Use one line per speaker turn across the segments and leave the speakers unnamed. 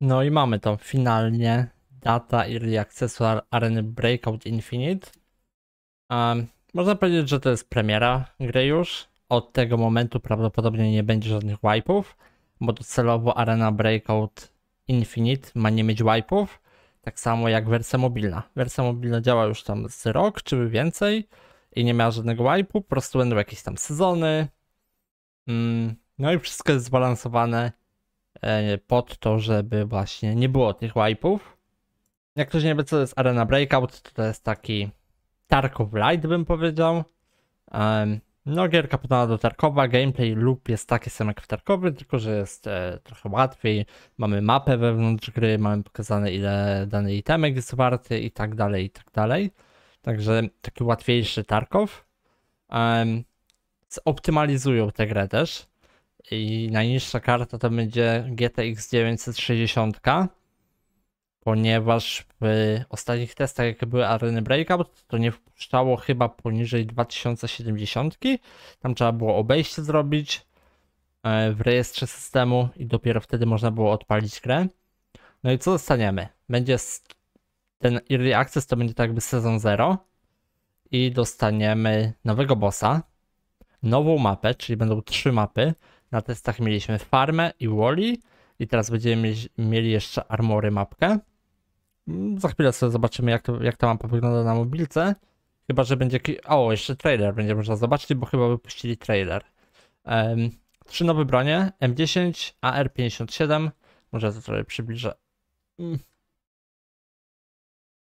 No i mamy to finalnie. Data Early Accessu Ar- Areny Breakout Infinite. Um, można powiedzieć, że to jest premiera gry już. Od tego momentu prawdopodobnie nie będzie żadnych wipe'ów, bo docelowo Arena Breakout Infinite ma nie mieć wipe'ów, tak samo jak wersja mobilna. Wersja mobilna działa już tam z rok czy więcej i nie miała żadnego wipe'u, po prostu będą jakieś tam sezony. Mm, no i wszystko jest zbalansowane pod to, żeby właśnie nie było tych wipe'ów. Jak ktoś nie wie, co to jest Arena Breakout, to to jest taki Tarkov Light, bym powiedział. No, gierka podobna do Tarkowa, gameplay loop jest taki sam jak w Tarkowie, tylko że jest e, trochę łatwiej. Mamy mapę wewnątrz gry, mamy pokazane ile dany itemek jest warty i tak dalej, i tak dalej. Także taki łatwiejszy Tarkov. Um, zoptymalizują tę grę też. I najniższa karta to będzie GTX 960 ponieważ w ostatnich testach, jakie były Areny Breakout, to nie wpuszczało chyba poniżej 2070. Tam trzeba było obejście zrobić e, w rejestrze systemu i dopiero wtedy można było odpalić grę. No i co dostaniemy? Będzie ten Early Access to będzie tak jakby sezon 0 i dostaniemy nowego bossa, nową mapę, czyli będą trzy mapy. Na testach mieliśmy Farmę i Wally i teraz będziemy mieli jeszcze Armory mapkę. Mm, Za chwilę sobie zobaczymy, jak, to, jak ta mapa wygląda na mobilce. Chyba, że będzie. O, jeszcze trailer będzie można zobaczyć, bo chyba wypuścili trailer. Em, trzy nowe bronie: M10, AR57. Może to trochę przybliżę. Mm.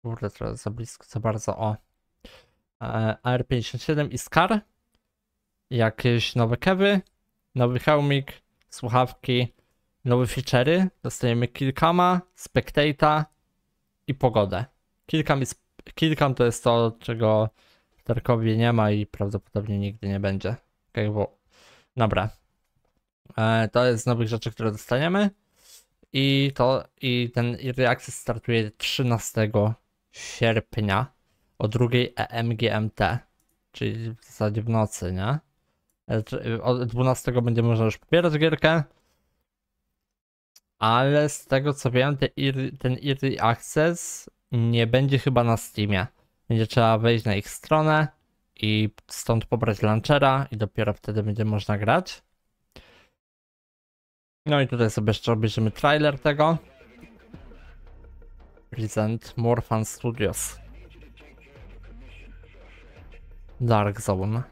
Kurde, trochę za blisko, za bardzo. O. E, AR57 i Scar. Jakieś nowe kewy, nowy hełmik, słuchawki, nowe feature'y. Dostajemy Killcama, Spectate'a i pogodę. Kilkam, jest, kilkam to jest to, czego w Tarkowie nie ma i prawdopodobnie nigdy nie będzie. Okay, bo... Dobra. E, to jest z nowych rzeczy, które dostaniemy. I to i ten Access startuje 13 sierpnia o drugiej EMGMT, czyli w zasadzie w nocy, nie? E, czy- Od 12 będzie można już pobierać gierkę. Ale z tego co wiem, early, ten Early Access nie będzie chyba na Steamie. Będzie trzeba wejść na ich stronę i stąd pobrać launchera i dopiero wtedy będzie można grać. No i tutaj sobie jeszcze obejrzymy trailer tego. Present Morphan Studios. Dark Zone.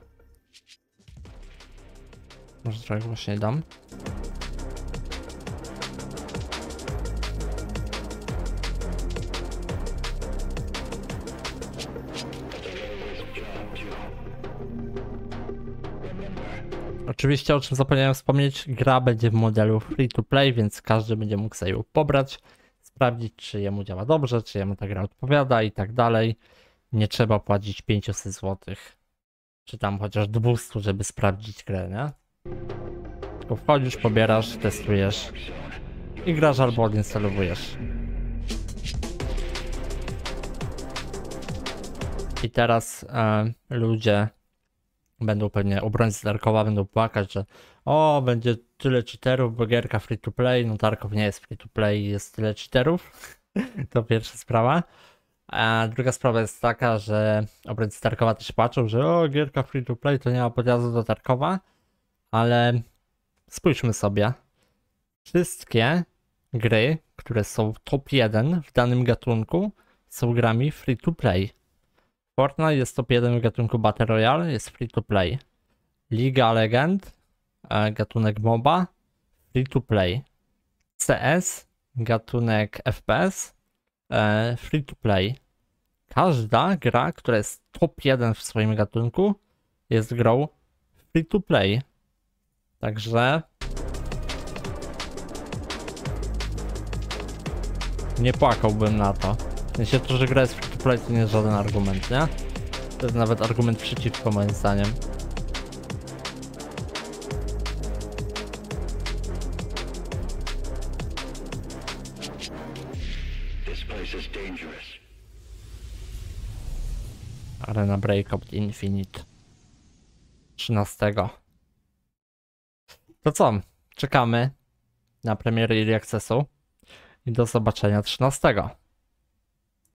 Może trochę głośniej dam. Oczywiście, o czym zapomniałem wspomnieć, gra będzie w modelu free to play, więc każdy będzie mógł sobie ją pobrać, sprawdzić, czy jemu działa dobrze, czy jemu ta gra odpowiada i tak dalej. Nie trzeba płacić 500 zł, czy tam chociaż 200, żeby sprawdzić grę, nie? Tylko wchodzisz, pobierasz, testujesz i grasz albo odinstalowujesz. I teraz e, ludzie będą pewnie obrońcy Tarkowa będą płakać, że o, będzie tyle cheaterów, bo gierka free to play, no Tarkov nie jest free to play, jest tyle cheaterów. to pierwsza sprawa. A druga sprawa jest taka, że obrońcy Tarkowa też płaczą, że o, gierka free to play to nie ma podjazdu do Tarkowa, ale spójrzmy sobie. Wszystkie gry, które są top 1 w danym gatunku, są grami free to play. Fortnite jest top 1 w gatunku Battle Royale, jest free to play. Liga Legend, e, gatunek MOBA, free to play. CS, gatunek FPS, e, free to play. Każda gra, która jest top 1 w swoim gatunku, jest grą free to play. Także nie płakałbym na to. W sensie to, że gra jest free to play to nie jest żaden argument, nie? To jest nawet argument przeciwko moim zdaniem. Arena Breakout Infinite. 13. To co? Czekamy na premierę Early Accessu. i do zobaczenia 13.